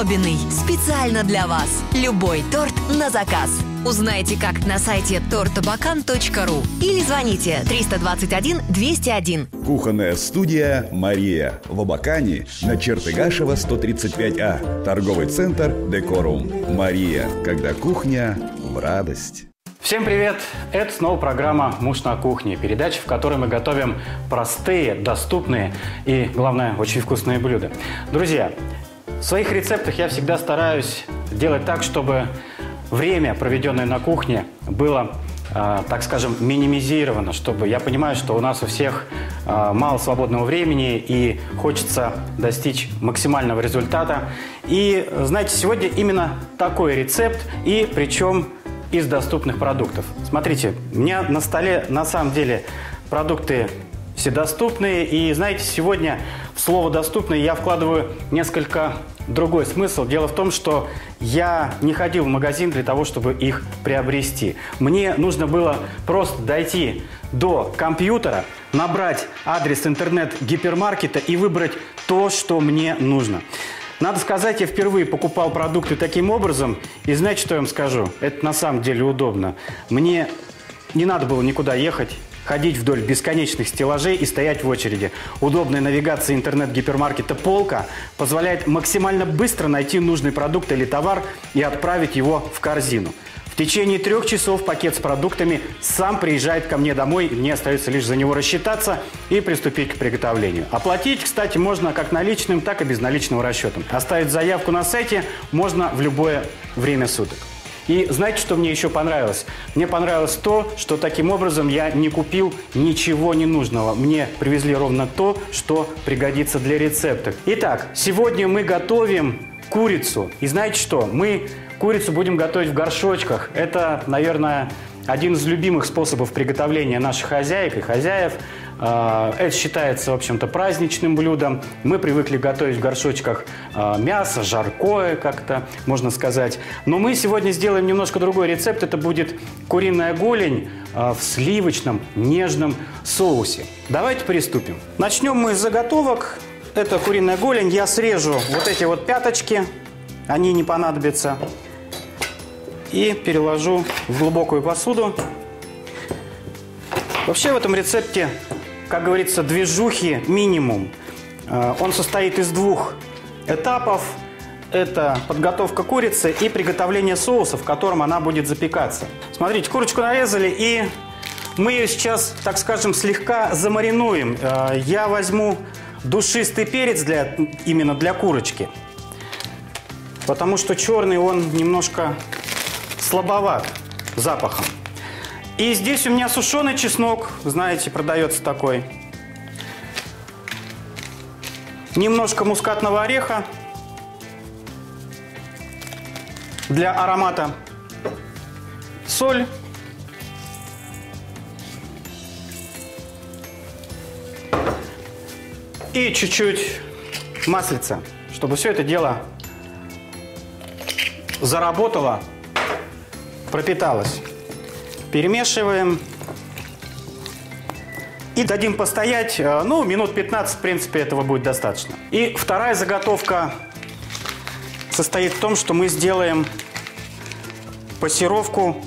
особенный, специально для вас. Любой торт на заказ. Узнайте как на сайте тортобакан.ру или звоните 321 201. Кухонная студия «Мария» в Абакане на Чертыгашева 135А. Торговый центр «Декорум». «Мария», когда кухня в радость. Всем привет! Это снова программа «Муж на кухне», передача, в которой мы готовим простые, доступные и, главное, очень вкусные блюда. Друзья, в своих рецептах я всегда стараюсь делать так, чтобы время, проведенное на кухне, было э, так скажем, минимизировано, чтобы я понимаю, что у нас у всех э, мало свободного времени и хочется достичь максимального результата. И знаете, сегодня именно такой рецепт, и причем из доступных продуктов. Смотрите, у меня на столе на самом деле продукты все доступные. И знаете, сегодня слово «доступный» я вкладываю несколько другой смысл. Дело в том, что я не ходил в магазин для того, чтобы их приобрести. Мне нужно было просто дойти до компьютера, набрать адрес интернет-гипермаркета и выбрать то, что мне нужно. Надо сказать, я впервые покупал продукты таким образом. И знаете, что я вам скажу? Это на самом деле удобно. Мне не надо было никуда ехать ходить вдоль бесконечных стеллажей и стоять в очереди. Удобная навигация интернет-гипермаркета «Полка» позволяет максимально быстро найти нужный продукт или товар и отправить его в корзину. В течение трех часов пакет с продуктами сам приезжает ко мне домой, мне остается лишь за него рассчитаться и приступить к приготовлению. Оплатить, кстати, можно как наличным, так и безналичным расчетом. Оставить заявку на сайте можно в любое время суток. И знаете, что мне еще понравилось? Мне понравилось то, что таким образом я не купил ничего ненужного. Мне привезли ровно то, что пригодится для рецепта. Итак, сегодня мы готовим курицу. И знаете что? Мы курицу будем готовить в горшочках. Это, наверное, один из любимых способов приготовления наших хозяек и хозяев. А, это считается, в общем-то, праздничным блюдом. Мы привыкли готовить в горшочках а, мясо, жаркое как-то, можно сказать. Но мы сегодня сделаем немножко другой рецепт. Это будет куриная голень а, в сливочном нежном соусе. Давайте приступим. Начнем мы с заготовок. Это куриная голень. Я срежу вот эти вот пяточки. Они не понадобятся. И переложу в глубокую посуду. Вообще в этом рецепте как говорится, движухи минимум. Э, он состоит из двух этапов. Это подготовка курицы и приготовление соуса, в котором она будет запекаться. Смотрите, курочку нарезали и мы ее сейчас, так скажем, слегка замаринуем. Э, я возьму душистый перец для, именно для курочки. Потому что черный он немножко слабоват запахом. И здесь у меня сушеный чеснок, знаете, продается такой. Немножко мускатного ореха для аромата. Соль. И чуть-чуть маслица, чтобы все это дело заработало, пропиталось. Перемешиваем. И дадим постоять, э, ну, минут 15, в принципе, этого будет достаточно. И вторая заготовка состоит в том, что мы сделаем пассировку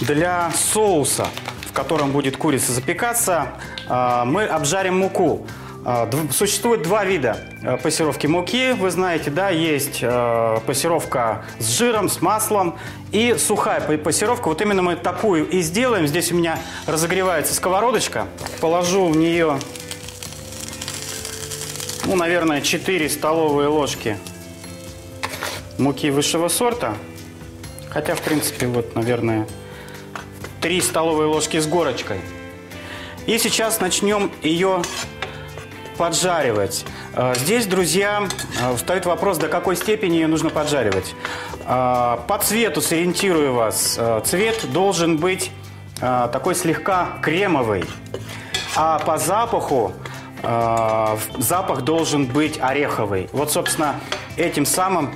для соуса, в котором будет курица запекаться. Э, мы обжарим муку. А, существует два вида э, пассировки муки. Вы знаете, да, есть э, пассировка с жиром, с маслом и сухая пассировка. Вот именно мы такую и сделаем. Здесь у меня разогревается сковородочка. Положу в нее, ну, наверное, 4 столовые ложки муки высшего сорта. Хотя, в принципе, вот, наверное, 3 столовые ложки с горочкой. И сейчас начнем ее поджаривать. Э, здесь, друзья, э, встает вопрос, до какой степени ее нужно поджаривать. Э, по цвету сориентирую вас. Цвет должен быть такой слегка кремовый. А по запаху запах должен быть ореховый. Вот, собственно, этим самым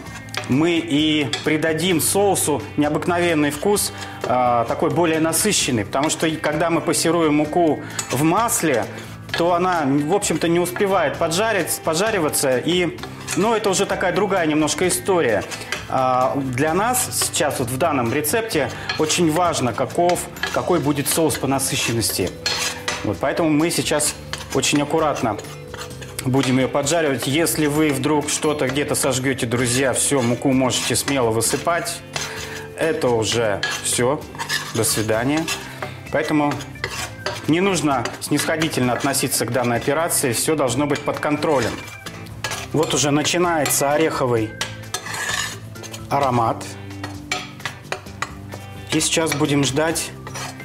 мы и придадим соусу необыкновенный вкус, такой более насыщенный. Потому что когда мы пассируем муку в масле, то она, в общем-то, не успевает поджарить, поджариваться, и Но это уже такая другая немножко история. А, для нас сейчас вот в данном рецепте очень важно, каков, какой будет соус по насыщенности. Вот поэтому мы сейчас очень аккуратно будем ее поджаривать. Если вы вдруг что-то где-то сожгете, друзья, все, муку можете смело высыпать. Это уже все. До свидания. Поэтому не нужно снисходительно относиться к данной операции. Все должно быть под контролем. Вот уже начинается ореховый аромат. И сейчас будем ждать,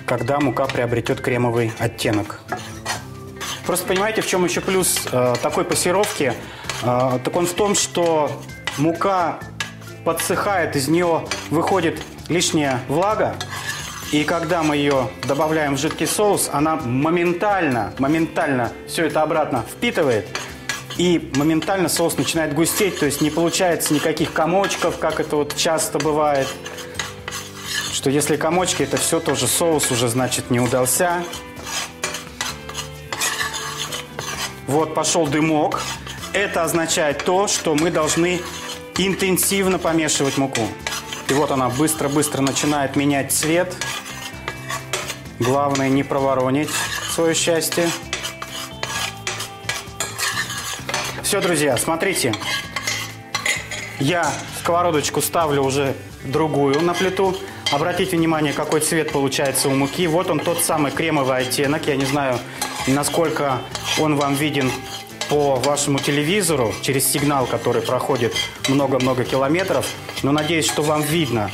когда мука приобретет кремовый оттенок. Просто понимаете, в чем еще плюс э, такой пассировки? Э, так он в том, что мука подсыхает, из нее выходит лишняя влага, и когда мы ее добавляем в жидкий соус, она моментально, моментально все это обратно впитывает, и моментально соус начинает густеть, то есть не получается никаких комочков, как это вот часто бывает. Что если комочки, это все тоже соус уже, значит, не удался. Вот пошел дымок. Это означает то, что мы должны интенсивно помешивать муку. И вот она быстро-быстро начинает менять цвет. Главное не проворонить свое счастье. Все, друзья, смотрите. Я сковородочку ставлю уже другую на плиту. Обратите внимание, какой цвет получается у муки. Вот он тот самый кремовый оттенок. Я не знаю, насколько он вам виден по вашему телевизору через сигнал, который проходит много-много километров. Но надеюсь, что вам видно,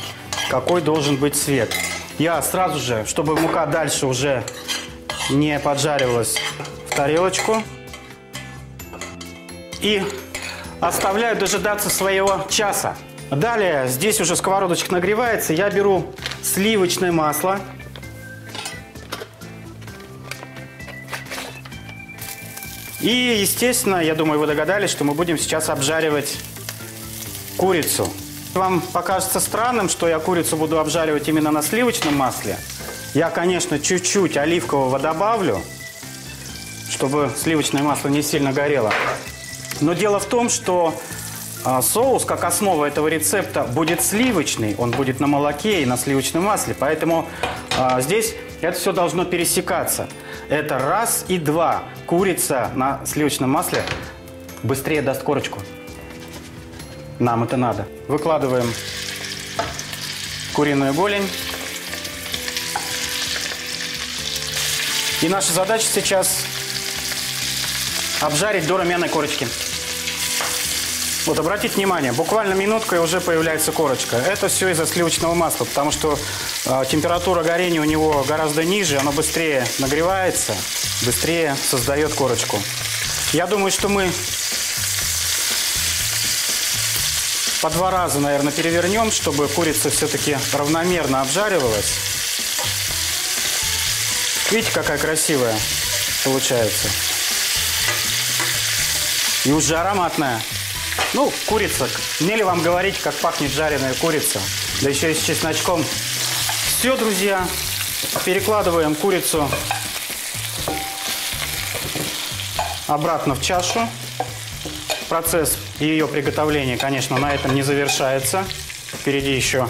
какой должен быть цвет. Я сразу же, чтобы мука дальше уже не поджаривалась в тарелочку. И оставляю дожидаться своего часа. Далее, здесь уже сковородочка нагревается. Я беру сливочное масло – И, естественно, я думаю, вы догадались, что мы будем сейчас обжаривать курицу. Вам покажется странным, что я курицу буду обжаривать именно на сливочном масле. Я, конечно, чуть-чуть оливкового добавлю, чтобы сливочное масло не сильно горело. Но дело в том, что а, соус, как основа этого рецепта, будет сливочный. Он будет на молоке и на сливочном масле. Поэтому а, здесь это все должно пересекаться. Это раз и два. Курица на сливочном масле быстрее даст корочку. Нам это надо. Выкладываем куриную голень. И наша задача сейчас обжарить до румяной корочки. Вот обратите внимание, буквально минутка и уже появляется корочка. Это все из-за сливочного масла, потому что э, температура горения у него гораздо ниже, оно быстрее нагревается, быстрее создает корочку. Я думаю, что мы по два раза, наверное, перевернем, чтобы курица все-таки равномерно обжаривалась. Видите, какая красивая получается. И уже ароматная. Ну, курица. Мне ли вам говорить, как пахнет жареная курица? Да еще и с чесночком. Все, друзья. Перекладываем курицу обратно в чашу. Процесс ее приготовления, конечно, на этом не завершается. Впереди еще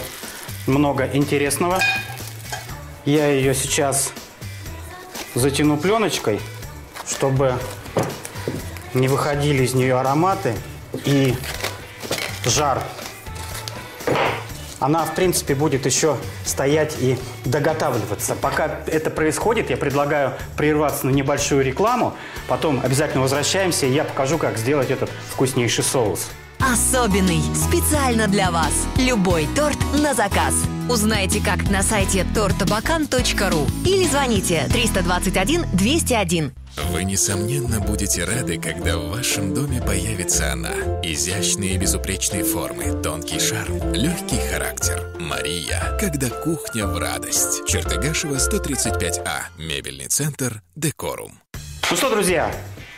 много интересного. Я ее сейчас затяну пленочкой, чтобы не выходили из нее ароматы и жар, она, в принципе, будет еще стоять и доготавливаться. Пока это происходит, я предлагаю прерваться на небольшую рекламу, потом обязательно возвращаемся, и я покажу, как сделать этот вкуснейший соус. Особенный, специально для вас. Любой торт на заказ. Узнайте, как на сайте тортобакан.ру или звоните 321 201. Вы, несомненно, будете рады, когда в вашем доме появится она. Изящные и безупречные формы, тонкий шарм, легкий характер. Мария, когда кухня в радость. Чертыгашева, 135А. Мебельный центр «Декорум». Ну что, друзья,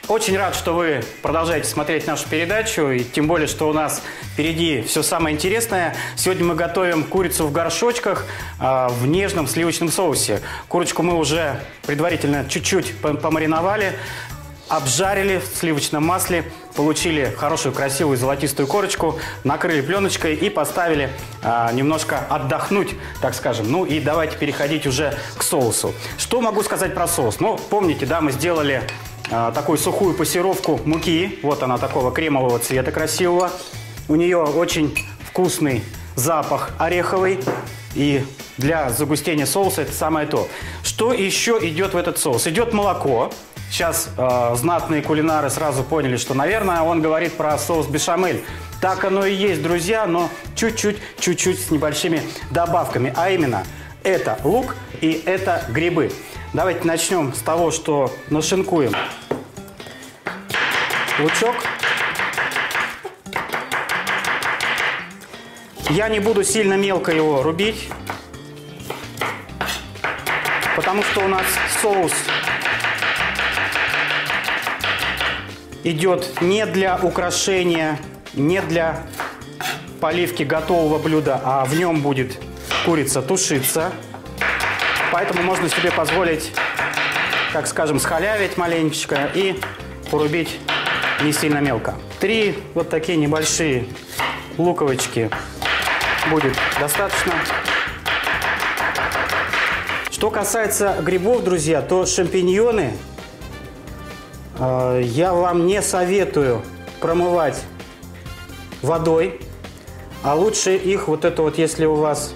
очень рад, что вы продолжаете смотреть нашу передачу, и тем более, что у нас впереди все самое интересное. Сегодня мы готовим курицу в горшочках э, в нежном сливочном соусе. Курочку мы уже предварительно чуть-чуть помариновали. обжарили в сливочном масле, получили хорошую красивую золотистую корочку, накрыли пленочкой и поставили а, немножко отдохнуть, так скажем. Ну и давайте переходить уже к соусу. Что могу сказать про соус? Ну, помните, да, мы сделали а, такую сухую пассировку муки. Вот она такого кремового цвета красивого. У нее очень вкусный запах ореховый. И для загустения соуса это самое то. Что еще идет в этот соус? Идет молоко. Сейчас э, знатные кулинары сразу поняли, что, наверное, он говорит про соус бешамель. Так оно и есть, друзья, но чуть-чуть, чуть-чуть с небольшими добавками. А именно, это лук и это грибы. Давайте начнем с того, что нашинкуем лучок. Я не буду сильно мелко его рубить, потому что у нас соус идет не для украшения, не для поливки готового блюда, а в нем будет курица тушиться. Поэтому можно себе позволить, так скажем, схалявить маленечко и порубить не сильно мелко. Три вот такие небольшие луковочки будет достаточно. Что касается грибов, друзья, то шампиньоны э, я вам не советую промывать водой, а лучше их вот это вот, если у вас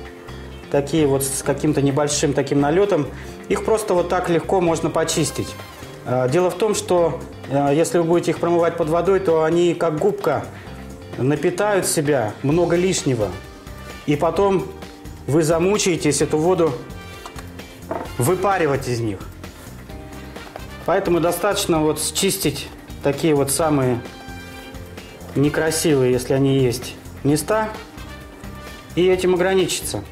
такие вот с каким-то небольшим таким налетом, их просто вот так легко можно почистить. Э, дело в том, что если вы будете их промывать под водой, то они как губка напитают себя много лишнего. И потом вы замучаетесь эту воду выпаривать из них. Поэтому достаточно вот счистить такие вот самые некрасивые, если они есть, места. И этим ограничиться.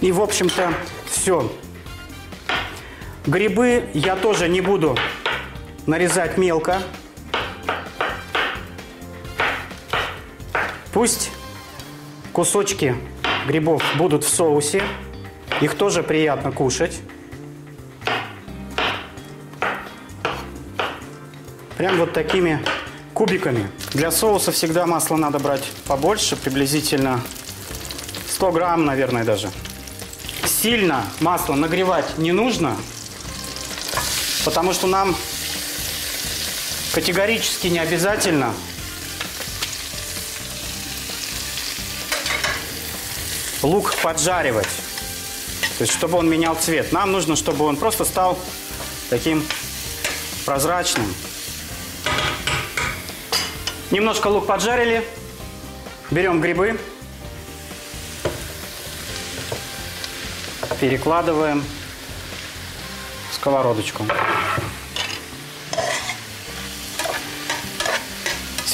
И, в общем-то, все. Грибы я тоже не буду нарезать мелко. Пусть кусочки грибов будут в соусе. Их тоже приятно кушать. Прям вот такими кубиками. Для соуса всегда масло надо брать побольше, приблизительно 100 грамм, наверное, даже. Сильно масло нагревать не нужно, потому что нам категорически не обязательно лук поджаривать. То есть, чтобы он менял цвет. Нам нужно, чтобы он просто стал таким прозрачным. Немножко лук поджарили. Берем грибы. Перекладываем в сковородочку.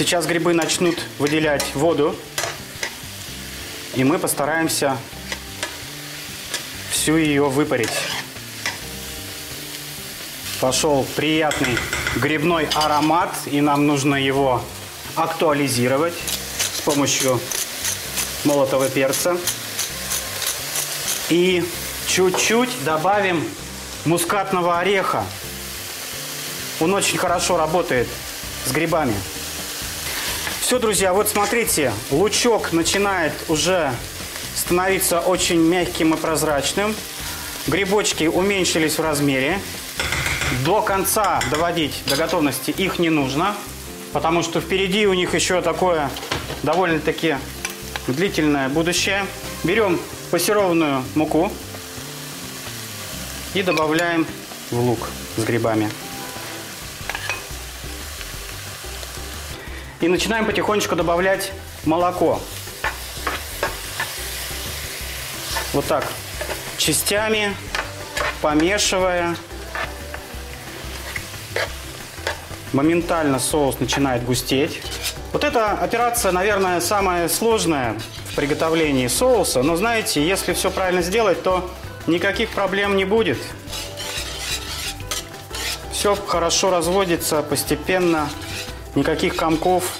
Сейчас грибы начнут выделять воду. И мы постараемся всю ее выпарить. Пошел приятный грибной аромат, и нам нужно его актуализировать с помощью молотого перца. И чуть-чуть добавим мускатного ореха. Он очень хорошо работает с грибами. Все, друзья, вот смотрите, лучок начинает уже становиться очень мягким и прозрачным. Грибочки уменьшились в размере. До конца доводить до готовности их не нужно, потому что впереди у них еще такое довольно-таки длительное будущее. Берем пассерованную муку и добавляем в лук с грибами. И начинаем потихонечку добавлять молоко. Вот так, частями, помешивая. Моментально соус начинает густеть. Вот эта операция, наверное, самая сложная в приготовлении соуса. Но знаете, если все правильно сделать, то никаких проблем не будет. Все хорошо разводится постепенно никаких комков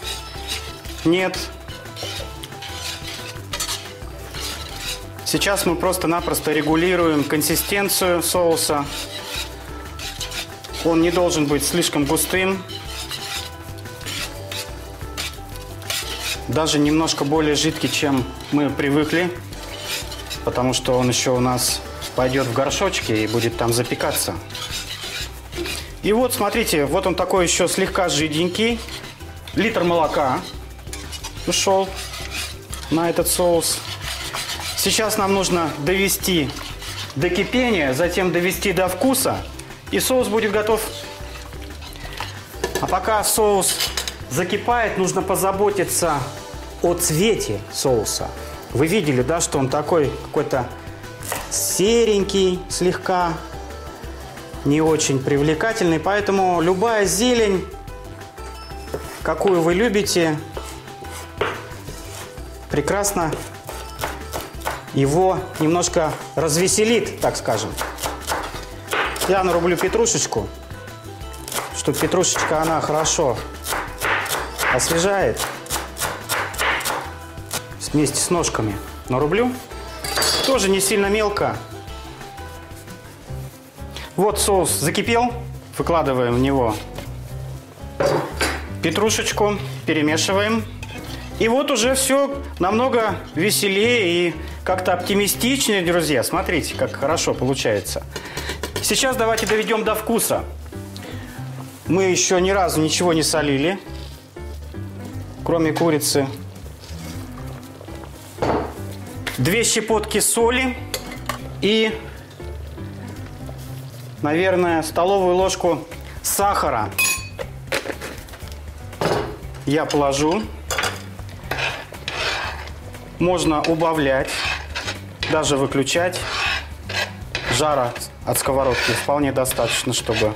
нет. Сейчас мы просто-напросто регулируем консистенцию соуса. Он не должен быть слишком густым. Даже немножко более жидкий, чем мы привыкли. Потому что он еще у нас пойдет в горшочки и будет там запекаться. И вот, смотрите, вот он такой еще слегка жиденький. Литр молока ушел на этот соус. Сейчас нам нужно довести до кипения, затем довести до вкуса, и соус будет готов. А пока соус закипает, нужно позаботиться о цвете соуса. Вы видели, да, что он такой какой-то серенький слегка, не очень привлекательный, поэтому любая зелень, какую вы любите, прекрасно его немножко развеселит, так скажем. Я нарублю петрушечку, чтобы петрушечка, она хорошо освежает вместе с ножками. Нарублю. Тоже не сильно мелко. Вот соус закипел. Выкладываем в него петрушечку, перемешиваем. И вот уже все намного веселее и как-то оптимистичнее, друзья. Смотрите, как хорошо получается. Сейчас давайте доведем до вкуса. Мы еще ни разу ничего не солили, кроме курицы. Две щепотки соли и, наверное, столовую ложку сахара я положу. Можно убавлять даже выключать. Жара от сковородки вполне достаточно, чтобы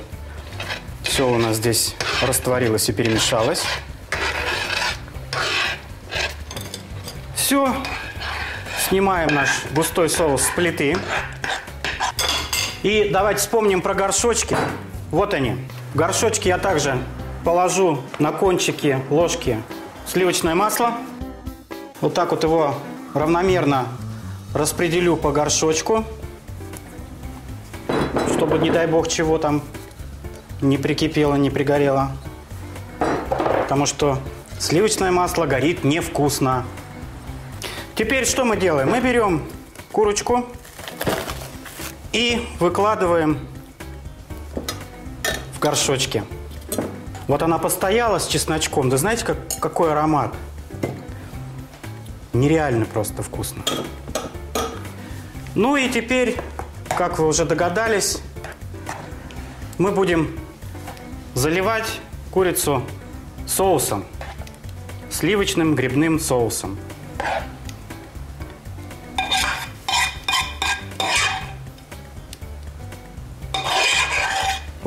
все у нас здесь растворилось и перемешалось. Все. Снимаем наш густой соус с плиты. И давайте вспомним про горшочки. Вот они. Горшочки я также положу на кончики ложки сливочное масло. Вот так вот его равномерно распределю по горшочку, чтобы, не дай бог, чего там не прикипело, не пригорело. Потому что сливочное масло горит невкусно. Теперь что мы делаем? Мы берем курочку и выкладываем в горшочки. Вот она постояла с чесночком. Да знаете, как, какой аромат? Нереально просто вкусно. Ну и теперь, как вы уже догадались, мы будем заливать курицу соусом, сливочным грибным соусом.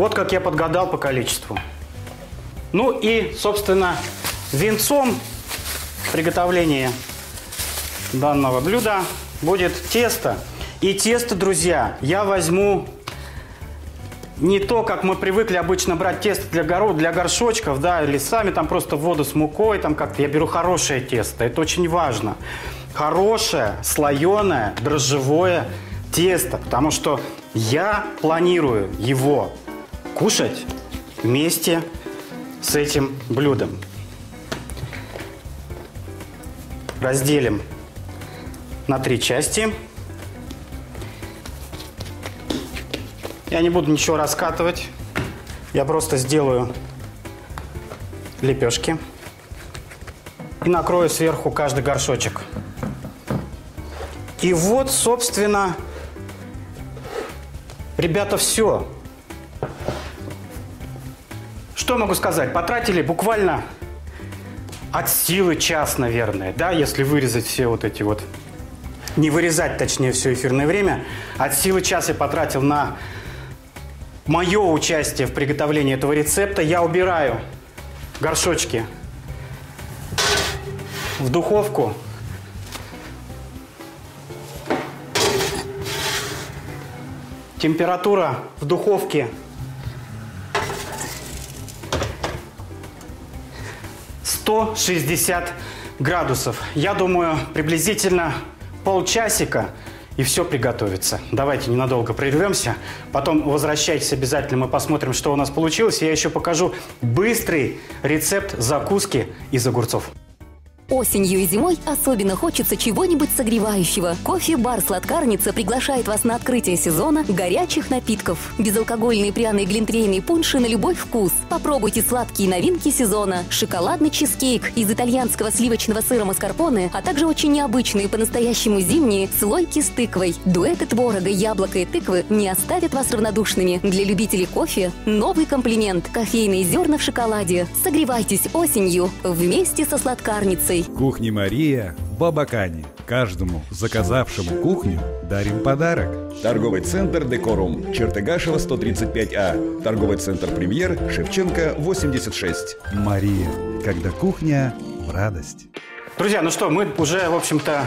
Вот как я подгадал по количеству. Ну и, собственно, венцом приготовления данного блюда будет тесто – и тесто, друзья, я возьму не то, как мы привыкли обычно брать тесто для, горо, для горшочков, да, или сами там просто воду с мукой, там как-то. Я беру хорошее тесто, это очень важно. Хорошее, слоеное, дрожжевое тесто, потому что я планирую его кушать вместе с этим блюдом. Разделим на три части – Я не буду ничего раскатывать. Я просто сделаю лепешки. И накрою сверху каждый горшочек. И вот, собственно, ребята, все. Что могу сказать? Потратили буквально от силы час, наверное, да, если вырезать все вот эти вот... Не вырезать, точнее, все эфирное время. От силы час я потратил на мое участие в приготовлении этого рецепта. Я убираю горшочки в духовку. Температура в духовке 160 градусов. Я думаю, приблизительно полчасика и все приготовится. Давайте ненадолго прервемся, потом возвращайтесь обязательно, мы посмотрим, что у нас получилось. Я еще покажу быстрый рецепт закуски из огурцов. Осенью и зимой особенно хочется чего-нибудь согревающего. Кофе-бар «Сладкарница» приглашает вас на открытие сезона горячих напитков. Безалкогольные пряные глинтвейные пунши на любой вкус. Попробуйте сладкие новинки сезона. Шоколадный чизкейк из итальянского сливочного сыра маскарпоне, а также очень необычные по-настоящему зимние слойки с тыквой. Дуэты творога, яблока и тыквы не оставят вас равнодушными. Для любителей кофе новый комплимент – кофейные зерна в шоколаде. Согревайтесь осенью вместе со «Сладкарницей». Кухни Мария в Абакане. Каждому заказавшему кухню дарим подарок. Торговый центр Декорум. Чертыгашева 135А. Торговый центр Премьер. Шевченко 86. Мария. Когда кухня в радость. Друзья, ну что, мы уже, в общем-то,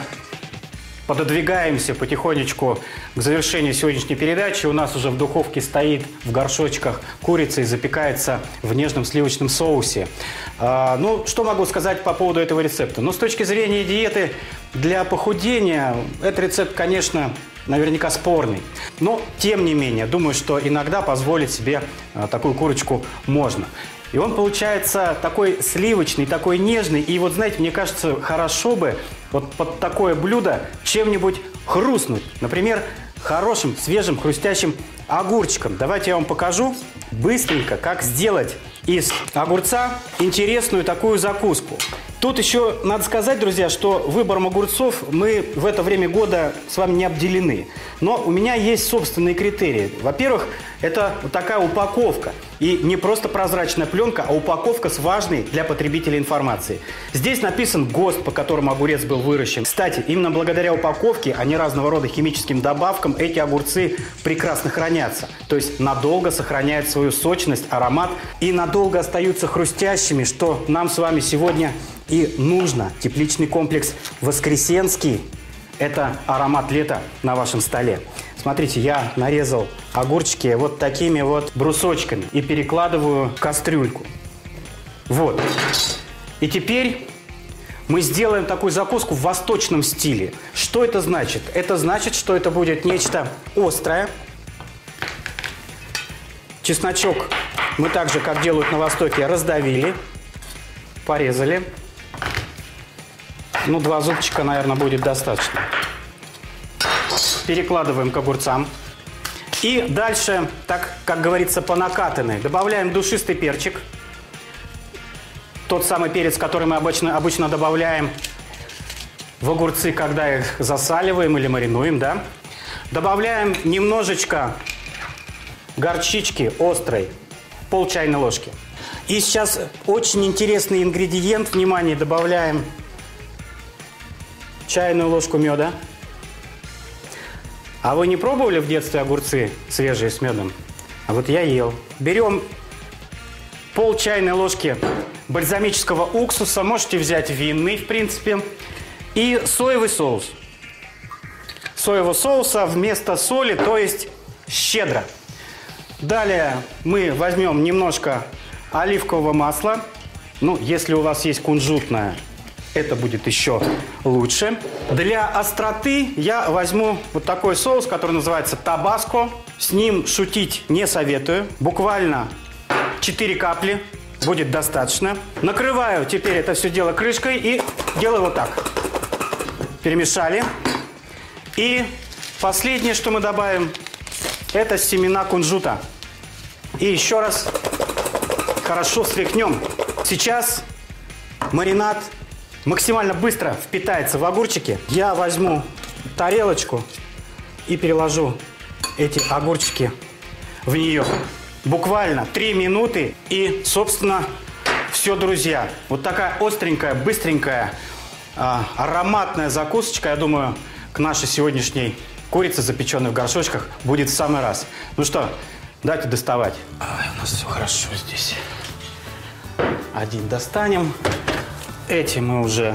пододвигаемся потихонечку к завершению сегодняшней передачи. У нас уже в духовке стоит в горшочках курица и запекается в нежном сливочном соусе. А, ну, что могу сказать по поводу этого рецепта? Ну, с точки зрения диеты для похудения, этот рецепт, конечно, наверняка спорный. Но, тем не менее, думаю, что иногда позволить себе а, такую курочку можно. И он получается такой сливочный, такой нежный. И вот, знаете, мне кажется, хорошо бы вот под такое блюдо чем-нибудь хрустнуть. Например, хорошим, свежим, хрустящим огурчиком. Давайте я вам покажу быстренько, как сделать из огурца интересную такую закуску. Тут еще надо сказать, друзья, что выбором огурцов мы в это время года с вами не обделены. Но у меня есть собственные критерии. Во-первых, это вот такая упаковка. И не просто прозрачная пленка, а упаковка с важной для потребителя информацией. Здесь написан ГОСТ, по которому огурец был выращен. Кстати, именно благодаря упаковке, а не разного рода химическим добавкам, эти огурцы прекрасно хранятся. То есть надолго сохраняют свою сочность, аромат и надолго остаются хрустящими, что нам с вами сегодня и нужно. Тепличный комплекс «Воскресенский» – это аромат лета на вашем столе. Смотрите, я нарезал огурчики вот такими вот брусочками и перекладываю в кастрюльку. Вот. И теперь мы сделаем такую закуску в восточном стиле. Что это значит? Это значит, что это будет нечто острое. Чесночок мы так же, как делают на Востоке, раздавили, порезали. Ну, два зубчика, наверное, будет достаточно. Перекладываем к огурцам. И дальше, так как говорится, по накатанной, добавляем душистый перчик. Тот самый перец, который мы обычно, обычно добавляем в огурцы, когда их засаливаем или маринуем, да. Добавляем немножечко горчички острой, пол чайной ложки. И сейчас очень интересный ингредиент. Внимание, добавляем чайную ложку меда. А вы не пробовали в детстве огурцы свежие с медом? А вот я ел. Берем пол чайной ложки бальзамического уксуса, можете взять винный, в принципе, и соевый соус. Соевого соуса вместо соли, то есть щедро. Далее мы возьмем немножко оливкового масла. Ну, если у вас есть кунжутное, это будет еще лучше. Для остроты я возьму вот такой соус, который называется табаско. С ним шутить не советую. Буквально 4 капли будет достаточно. Накрываю теперь это все дело крышкой и делаю вот так. Перемешали. И последнее, что мы добавим, это семена кунжута. И еще раз хорошо стряхнем. Сейчас маринад максимально быстро впитается в огурчики. Я возьму тарелочку и переложу эти огурчики в нее. Буквально 3 минуты и, собственно, все, друзья. Вот такая остренькая, быстренькая, а, ароматная закусочка, я думаю, к нашей сегодняшней курице, запеченной в горшочках, будет в самый раз. Ну что, давайте доставать. Ай, у нас все хорошо здесь. Один достанем. Эти мы уже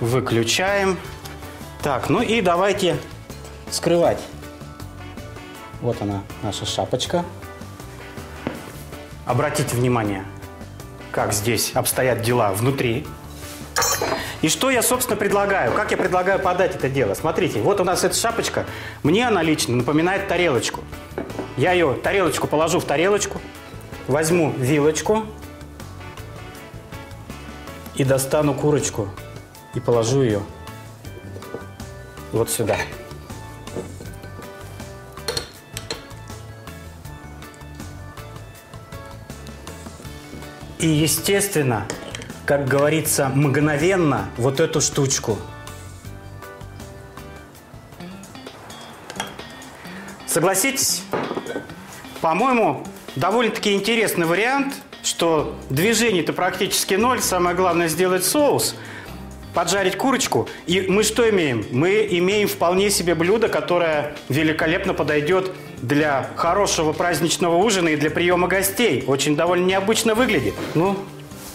выключаем. Так, ну и давайте скрывать. Вот она, наша шапочка. Обратите внимание, как здесь обстоят дела внутри. И что я, собственно, предлагаю? Как я предлагаю подать это дело? Смотрите, вот у нас эта шапочка. Мне она лично напоминает тарелочку. Я ее, тарелочку положу в тарелочку, возьму вилочку и достану курочку и положу ее вот сюда. И, естественно, как говорится, мгновенно вот эту штучку. Согласитесь? По-моему, довольно-таки интересный вариант, что движений-то практически ноль. Самое главное сделать соус, поджарить курочку. И мы что имеем? Мы имеем вполне себе блюдо, которое великолепно подойдет для хорошего праздничного ужина и для приема гостей. Очень довольно необычно выглядит. Ну,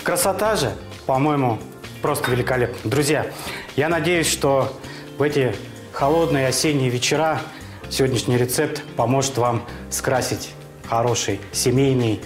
красота же, по-моему, просто великолепно. Друзья, я надеюсь, что в эти холодные осенние вечера сегодняшний рецепт поможет вам скрасить хороший семейный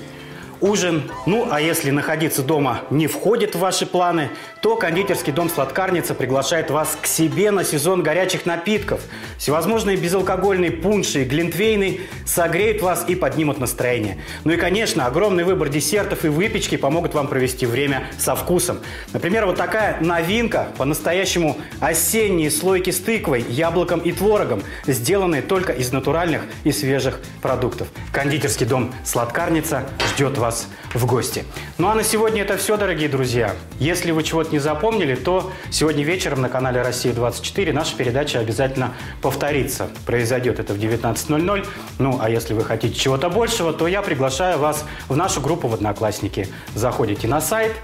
ужин. Ну, а если находиться дома не входит в ваши планы, то кондитерский дом «Сладкарница» приглашает вас к себе на сезон горячих напитков. Всевозможные безалкогольные пунши и глинтвейны согреют вас и поднимут настроение. Ну и, конечно, огромный выбор десертов и выпечки помогут вам провести время со вкусом. Например, вот такая новинка, по-настоящему осенние слойки с тыквой, яблоком и творогом, сделанные только из натуральных и свежих продуктов. Кондитерский дом «Сладкарница» ждет вас вас в гости. Ну а на сегодня это все, дорогие друзья. Если вы чего-то не запомнили, то сегодня вечером на канале «Россия-24» наша передача обязательно повторится. Произойдет это в 19.00. Ну а если вы хотите чего-то большего, то я приглашаю вас в нашу группу в Одноклассники. Заходите на сайт –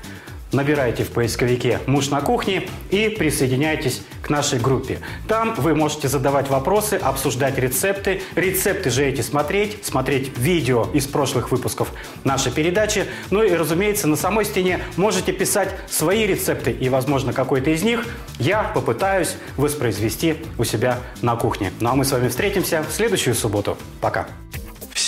Набирайте в поисковике «Муж на кухне» и присоединяйтесь к нашей группе. Там вы можете задавать вопросы, обсуждать рецепты. Рецепты же эти смотреть, смотреть видео из прошлых выпусков нашей передачи. Ну и, разумеется, на самой стене можете писать свои рецепты. И, возможно, какой-то из них я попытаюсь воспроизвести у себя на кухне. Ну а мы с вами встретимся в следующую субботу. Пока!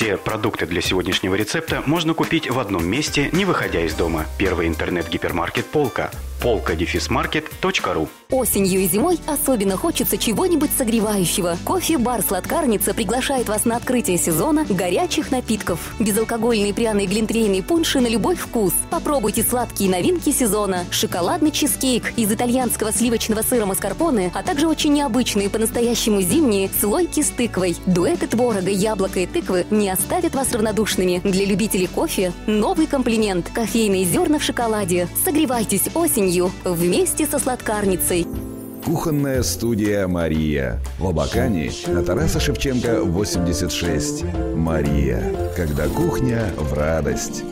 Все продукты для сегодняшнего рецепта можно купить в одном месте, не выходя из дома. Первый интернет-гипермаркет «Полка» полка-маркет.ру Осенью и зимой особенно хочется чего-нибудь согревающего. Кофе-бар «Сладкарница» приглашает вас на открытие сезона горячих напитков. Безалкогольные пряные глинтвейные пунши на любой вкус. Попробуйте сладкие новинки сезона. Шоколадный чизкейк из итальянского сливочного сыра маскарпоне, а также очень необычные по-настоящему зимние слойки с тыквой. Дуэты творога, яблока и тыквы не оставят вас равнодушными. Для любителей кофе новый комплимент – кофейные зерна в шоколаде. Согревайтесь осенью осенью вместе со сладкарницей. Кухонная студия «Мария». В Абакане на Тараса Шевченко, 86. «Мария». Когда кухня в радость.